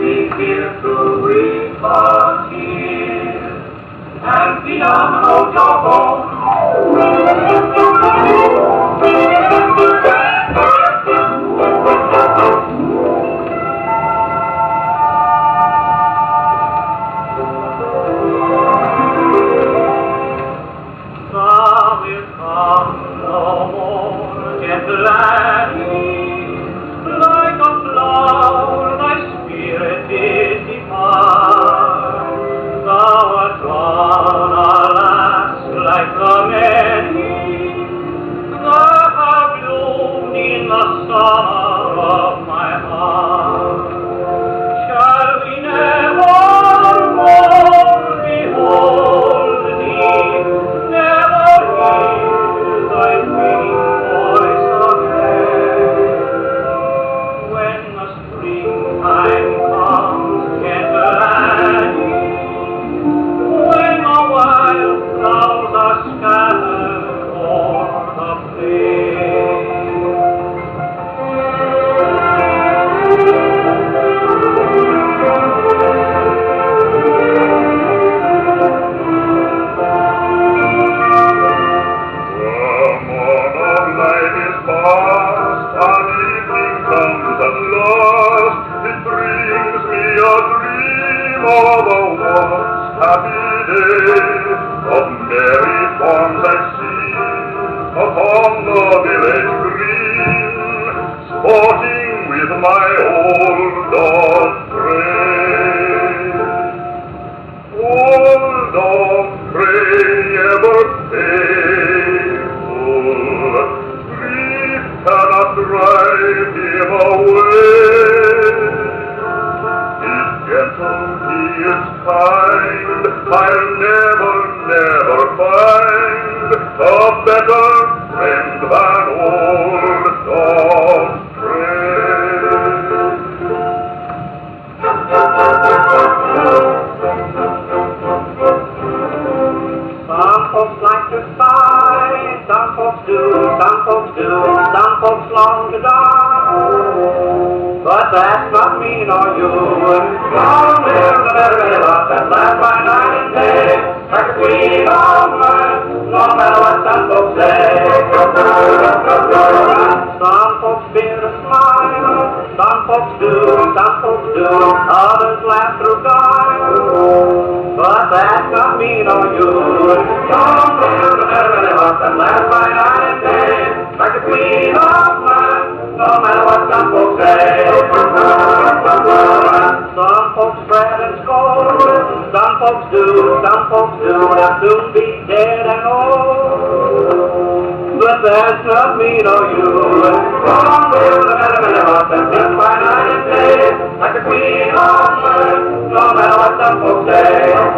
we feel true we are here, and the no double. Many that in the summer a dream of a once happy day, of merry forms I see upon the village green, sporting with my old dog Tray. Old dog Tray, ever faithful, grief cannot drive him is kind, I'll never, never find a better friend than old dog Tray. Some folks like to fight, some folks do, some folks do, some folks long to die. But that's not me nor you. Long live the better live and laugh by night and day. Like a queen of mine, no matter what some folks say. Some folks fear to smile, some folks do, some folks do, others laugh through guile. But that's not me nor you. Don't folks do, some folks do, they'll soon be dead and old. But that's not me nor you. Long will the merriment of us just live by night and day, like a queen on earth, no matter what some folks say.